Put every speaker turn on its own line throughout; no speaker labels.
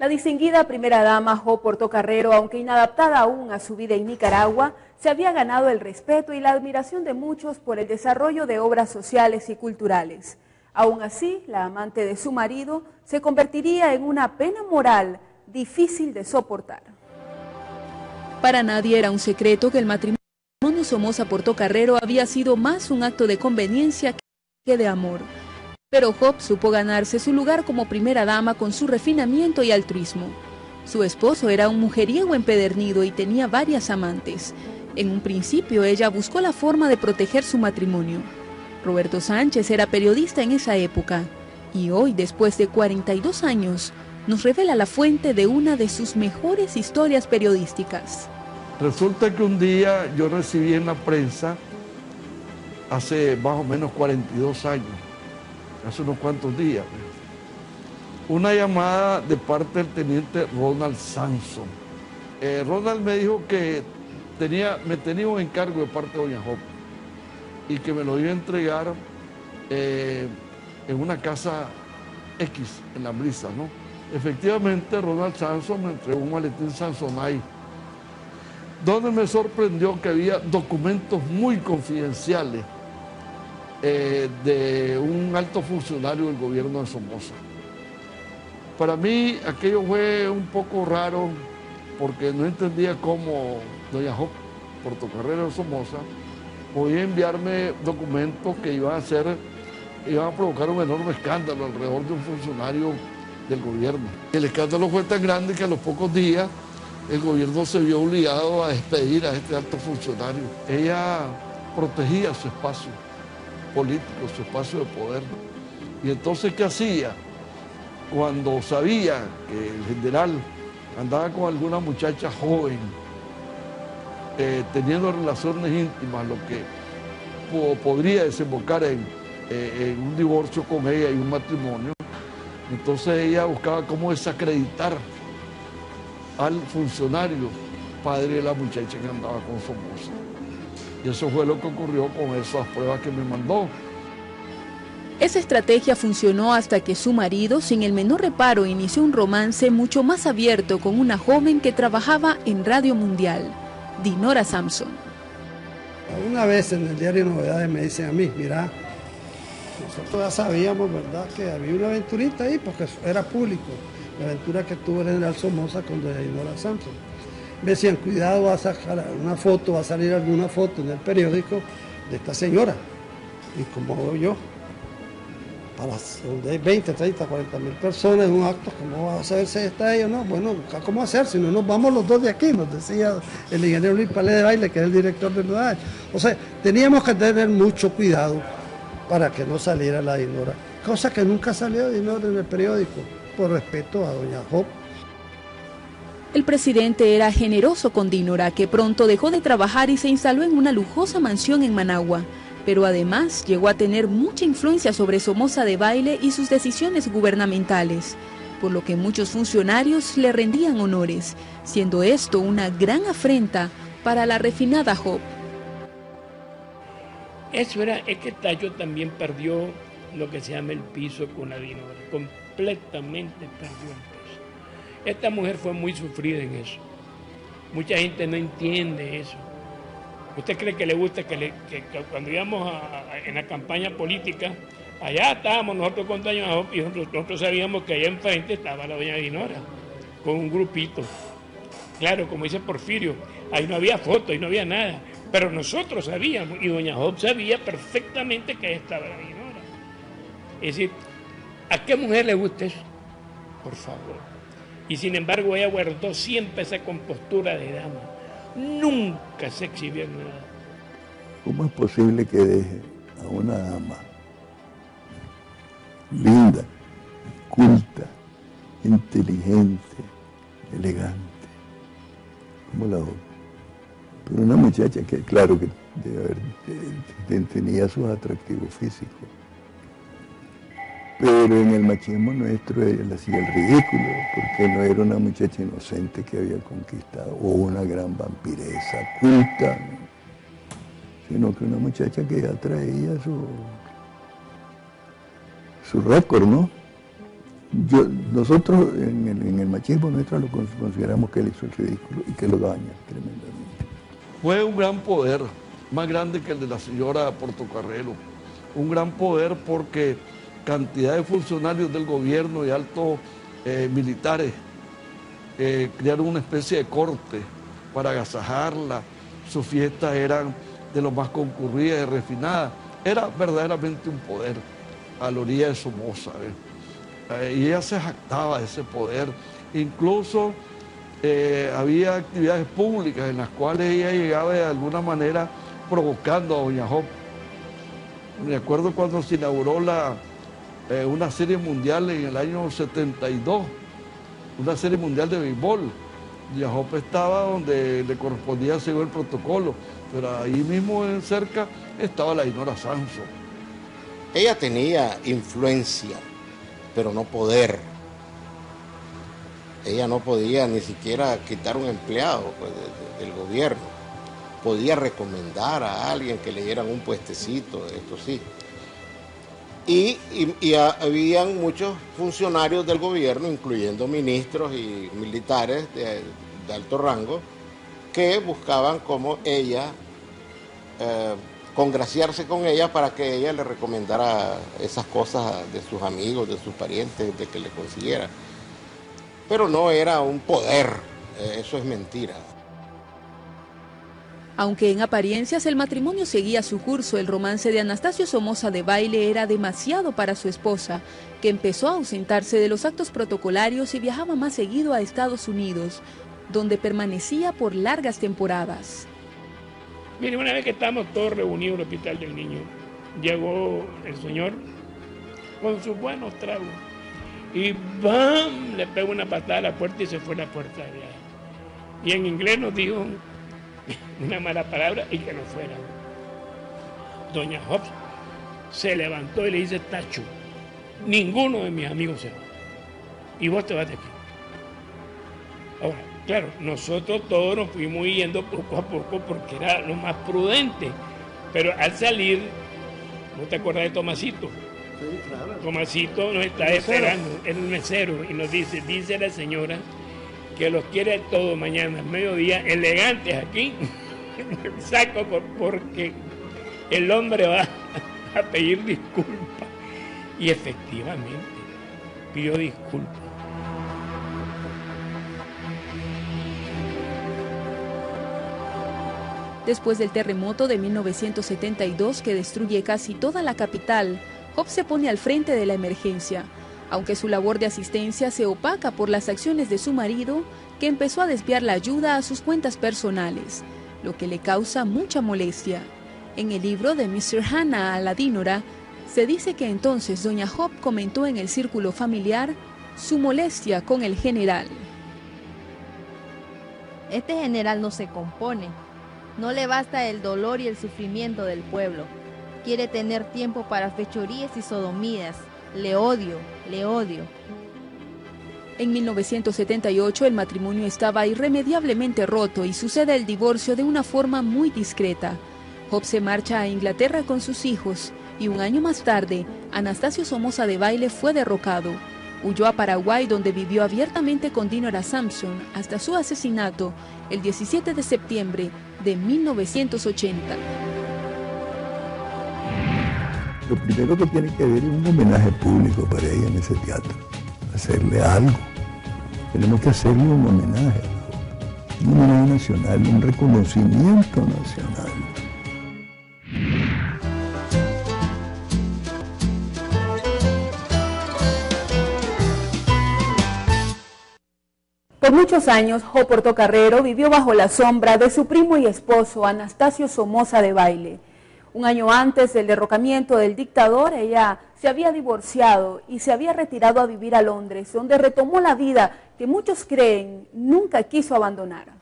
La distinguida primera dama Jo Portocarrero, aunque inadaptada aún a su vida en Nicaragua, se había ganado el respeto y la admiración de muchos por el desarrollo de obras sociales y culturales. Aún así, la amante de su marido se convertiría en una pena moral difícil de soportar. Para nadie era un secreto que el matrimonio Somoza Portocarrero había sido más un acto de conveniencia que de amor. Pero Job supo ganarse su lugar como primera dama con su refinamiento y altruismo. Su esposo era un mujeriego empedernido y tenía varias amantes. En un principio ella buscó la forma de proteger su matrimonio. Roberto Sánchez era periodista en esa época y hoy, después de 42 años, nos revela la fuente de una de sus mejores historias periodísticas.
Resulta que un día yo recibí en la prensa, hace más o menos 42 años, hace unos cuantos días, una llamada de parte del teniente Ronald Sanson. Eh, Ronald me dijo que tenía, me tenía un encargo de parte de Doña Job y que me lo iba a entregar eh, en una casa X, en la brisa, ¿no? Efectivamente, Ronald Sanson me entregó un maletín Sansonay, donde me sorprendió que había documentos muy confidenciales eh, de un alto funcionario del gobierno de Somoza. Para mí aquello fue un poco raro porque no entendía cómo doña Job Portocarrero de Somoza podía enviarme documentos que iban a hacer, iban a provocar un enorme escándalo alrededor de un funcionario del gobierno. El escándalo fue tan grande que a los pocos días el gobierno se vio obligado a despedir a este alto funcionario. Ella protegía su espacio político, su espacio de poder. Y entonces, ¿qué hacía? Cuando sabía que el general andaba con alguna muchacha joven, eh, teniendo relaciones íntimas, lo que podría desembocar en, eh, en un divorcio con ella y un matrimonio, entonces ella buscaba cómo desacreditar al funcionario padre de la muchacha que andaba con Somoza. Y eso fue lo que ocurrió con esas pruebas que me mandó.
Esa estrategia funcionó hasta que su marido, sin el menor reparo, inició un romance mucho más abierto con una joven que trabajaba en Radio Mundial, Dinora Samson.
Una vez en el diario Novedades me dicen a mí, mira, nosotros ya sabíamos, ¿verdad?, que había una aventurita ahí porque era público, la aventura que tuvo el general Somoza con Dinora Samson me decían, cuidado, va a sacar una foto, va a salir alguna foto en el periódico de esta señora. Y como yo, para donde hay 20, 30, 40 mil personas un acto, ¿cómo va a saber si está ella o no? Bueno, ¿cómo hacer? Si no nos vamos los dos de aquí, nos decía el ingeniero Luis Palé de Baile, que es el director de Nudal. O sea, teníamos que tener mucho cuidado para que no saliera la Dinora. Cosa que nunca salió de Dinora en el periódico, por respeto a doña Job
el presidente era generoso con Dinora, que pronto dejó de trabajar y se instaló en una lujosa mansión en Managua. Pero además llegó a tener mucha influencia sobre Somoza de baile y sus decisiones gubernamentales, por lo que muchos funcionarios le rendían honores, siendo esto una gran afrenta para la refinada Job.
Eso era, es que Tacho también perdió lo que se llama el piso con la Dinora, completamente perdió esta mujer fue muy sufrida en eso. Mucha gente no entiende eso. ¿Usted cree que le gusta que, cuando íbamos en la campaña política, allá estábamos nosotros con Doña y nosotros, sabíamos que allá enfrente estaba la Doña Dinora, con un grupito. Claro, como dice Porfirio, ahí no había foto, ahí no había nada. Pero nosotros sabíamos, y Doña Job sabía perfectamente que ahí estaba la Dinora. Es decir, ¿a qué mujer le gusta eso? Por favor. Y sin embargo ella guardó siempre esa compostura de dama. Nunca se exhibió en nada.
¿Cómo es posible que deje a una dama linda, culta, inteligente, elegante, como la otra? Pero una muchacha que, claro, que debe haber, tenía sus atractivos físicos pero en el machismo nuestro ella hacía el ridículo, porque no era una muchacha inocente que había conquistado, o una gran vampiresa culta, sino que una muchacha que ya traía su, su récord, ¿no? nosotros en el, en el machismo nuestro lo consideramos que él hizo el ridículo y que lo daña tremendamente.
Fue un gran poder, más grande que el de la señora Portocarrero. Un gran poder porque cantidad de funcionarios del gobierno y altos eh, militares eh, crearon una especie de corte para agasajarla. Sus fiestas eran de lo más concurridas y refinadas. Era verdaderamente un poder a la orilla de Somoza. ¿eh? y ella se jactaba de ese poder. Incluso había actividades públicas en las cuales ella llegaba de alguna manera provocando a Doña Job. Me acuerdo cuando se inauguró la, eh, una serie mundial en el año 72, una serie mundial de béisbol. Yajope estaba donde le correspondía según el protocolo, pero ahí mismo en cerca estaba la Inora Sanso.
Ella tenía influencia, pero no poder. Ella no podía ni siquiera quitar un empleado pues, del gobierno. Podía recomendar a alguien que le dieran un puestecito, esto sí y, habían muchos funcionarios del gobierno, incluyendo ministros y militares de, alto rango, que buscaban como ella, eh, congraciarse con ella para que ella le recomendara esas cosas de sus amigos, de sus parientes, de que le consiguiera. Pero no era un poder, eh, eso es mentira.
Aunque en apariencias el matrimonio seguía su curso, el romance de Anastasio Somoza de Baile era demasiado para su esposa, que empezó a ausentarse de los actos protocolarios y viajaba más seguido a Estados Unidos, donde permanecía por largas temporadas.
Mire, una vez que estamos todos reunidos en el Hospital del Niño, llegó el señor con sus buenos tragos y ¡bam! le pegó una patada a la puerta y se fue a la puerta Y en inglés nos dijo, una mala palabra y que no fuera. Doña Hobbs se levantó y le dice, Tacho, ninguno de mis amigos se va. Y vos te vas de aquí. Ahora, claro, nosotros todos nos fuimos yendo poco a poco porque era lo más prudente. Pero al salir, ¿no te acuerdas de Tomasito? Sí, claro. Tomasito nos está esperando, el mesero, y nos dice, dice la señora que los quiere todo mañana, mediodía, elegantes aquí, saco porque el hombre va a pedir disculpas. Y efectivamente, pidió disculpas.
Después del terremoto de 1972 que destruye casi toda la capital, Job se pone al frente de la emergencia aunque su labor de asistencia se opaca por las acciones de su marido, que empezó a desviar la ayuda a sus cuentas personales, lo que le causa mucha molestia. En el libro de Mr. Hannah Aladínora, se dice que entonces doña Job comentó en el círculo familiar su molestia con el general.
Este general no se compone, no le basta el dolor y el sufrimiento del pueblo, quiere tener tiempo para fechorías y sodomías, le odio, le odio.
En 1978 el matrimonio estaba irremediablemente roto y sucede el divorcio de una forma muy discreta. Job se marcha a Inglaterra con sus hijos y un año más tarde Anastasio Somoza de Baile fue derrocado. Huyó a Paraguay donde vivió abiertamente con Dinora Sampson hasta su asesinato el 17 de septiembre de 1980.
Lo primero que tiene que haber es un homenaje público para ella en ese teatro, hacerle algo. Tenemos que hacerle un homenaje, un homenaje nacional, un reconocimiento nacional.
Por muchos años, Jo Portocarrero vivió bajo la sombra de su primo y esposo Anastasio Somoza de Baile un año antes del derrocamiento del dictador, ella se había divorciado y se había retirado a vivir a Londres, donde retomó la vida que muchos creen nunca quiso abandonar.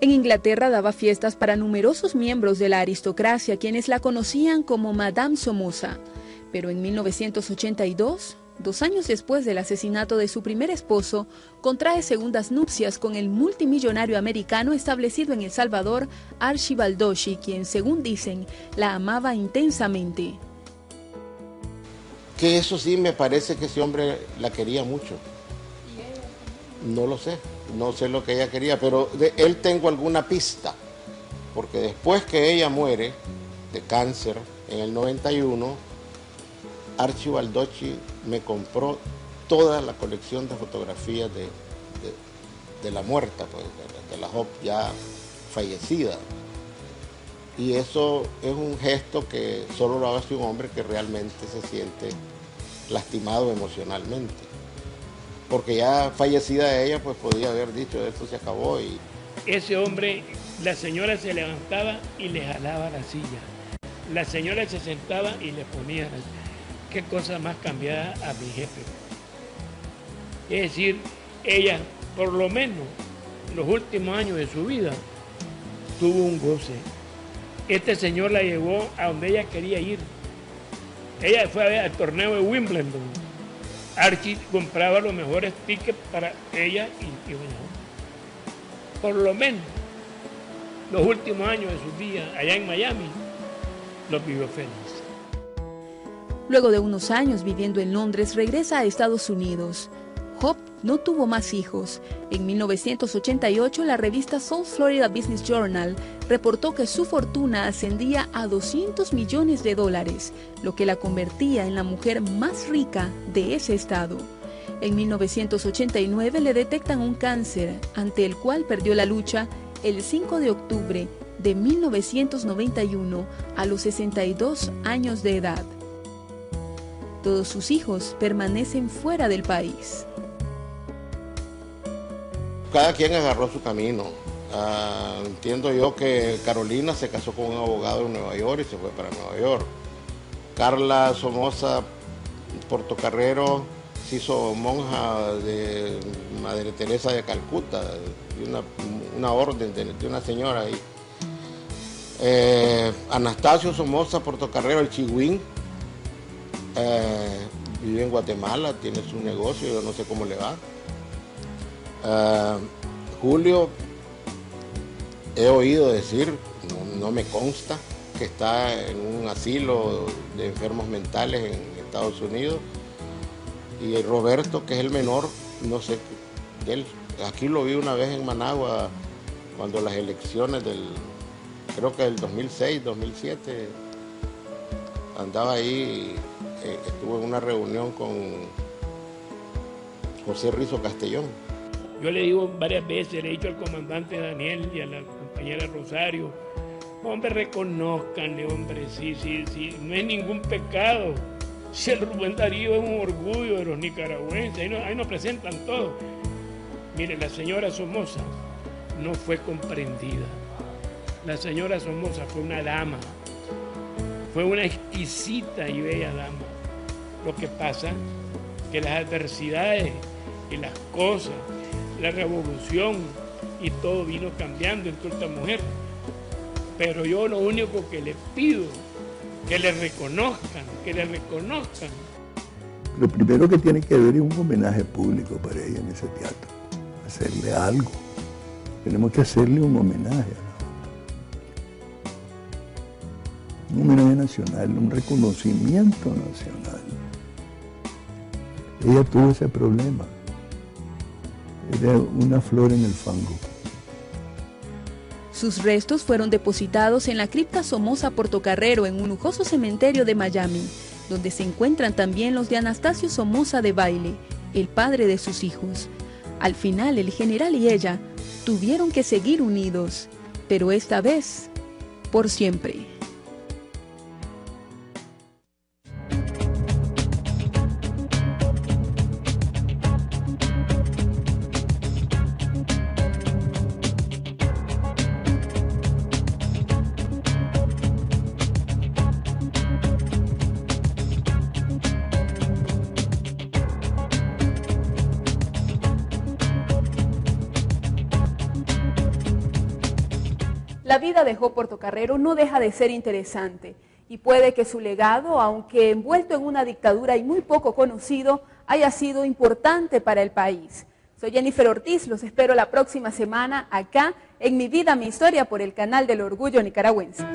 En Inglaterra daba fiestas para numerosos miembros de la aristocracia, quienes la conocían como Madame Somoza. Pero en 1982 Dos años después del asesinato de su primer esposo, contrae segundas nupcias con el multimillonario americano establecido en El Salvador, Archibald Doshi, quien, según dicen, la amaba intensamente.
que eso sí me parece que ese hombre la quería mucho. No lo sé, no sé lo que ella quería, pero de él tengo alguna pista, porque después que ella muere de cáncer en el 91, Archie Baldocci me compró toda la colección de fotografías de, de, la muerta, pues, de, la Hop ya fallecida. Y eso es un gesto que solo lo hace un hombre que realmente se siente lastimado emocionalmente. Porque ya fallecida ella, pues podía haber dicho, esto se acabó. Y...
Ese hombre, la señora se levantaba y le jalaba la silla. La señora se sentaba y le ponía... Qué cosa más cambiada a mi jefe. Es decir, ella, por lo menos, los últimos años de su vida, tuvo un goce. Este señor la llevó a donde ella quería ir. Ella fue al torneo de Wimbledon. Archie compraba los mejores tickets para ella y, y por lo menos los últimos años de su vida allá en Miami los vivió.
Luego de unos años viviendo en Londres, regresa a Estados Unidos. Hop no tuvo más hijos. En 1988, la revista South Florida Business Journal reportó que su fortuna ascendía a 200 millones de dólares, lo que la convertía en la mujer más rica de ese estado. En 1989 le detectan un cáncer, ante el cual perdió la lucha el 5 de octubre de 1991 a los 62 años de edad. Todos sus hijos permanecen fuera del país
cada quien agarró su camino. Ah, entiendo yo que Carolina se casó con un abogado en Nueva York y se fue para Nueva York. Carla Somoza Portocarrero se hizo monja de Madre Teresa de Calcuta, de una, orden de, una señora ahí. Eh, Anastasio Somoza Portocarrero, el Chihuín, eh, vive en Guatemala, tiene su negocio, yo no sé cómo le va. Ah, Julio, he oído decir, no, me consta, que está en un asilo de enfermos mentales en Estados Unidos. Y Roberto, que es el menor, no sé, él, aquí lo vi una vez en Managua, cuando las elecciones del, creo que del 2006, 2007, andaba ahí, eh, estuvo en una reunión con José Rizo Castellón
yo le digo varias veces, le he dicho al comandante Daniel y a la compañera Rosario, hombre, reconozcanle, hombre, sí, sí, sí, no es ningún pecado. Si el Rubén Darío es un orgullo de los nicaragüenses, ahí nos, presentan todos. Mire, la señora Somoza no fue comprendida. La señora Somoza fue una dama, fue una exquisita y bella dama. Lo que pasa que las adversidades y las cosas la revolución y todo vino cambiando en toda esta mujer. Pero yo lo único que le pido, que le reconozcan, que le reconozcan.
Lo primero que tiene que haber es un homenaje público para ella en ese teatro, hacerle algo. Tenemos que hacerle un homenaje. Un homenaje nacional, un reconocimiento nacional. Ella tuvo ese problema era una flor en el fango.
Sus restos fueron depositados en la cripta Somoza Portocarrero en un lujoso cementerio de Miami, donde se encuentran también los de Anastasio Somoza de Baile, el padre de sus hijos. Al final el general y ella tuvieron que seguir unidos, pero esta vez por siempre. La vida de Joe Portocarrero no deja de ser interesante y puede que su legado, aunque envuelto en una dictadura y muy poco conocido, haya sido importante para el país. Soy Jennifer Ortiz, los espero la próxima semana acá en Mi Vida, Mi Historia por el canal del Orgullo Nicaragüense.